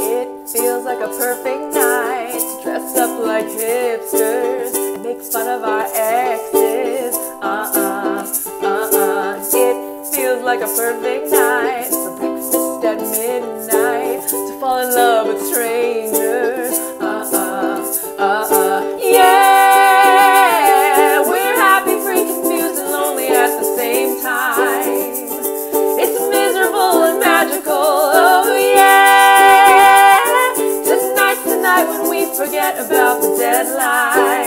It feels like a perfect night dress up like hipsters make fun of our exes. Uh uh, uh uh. It feels like a perfect night forget about the deadline.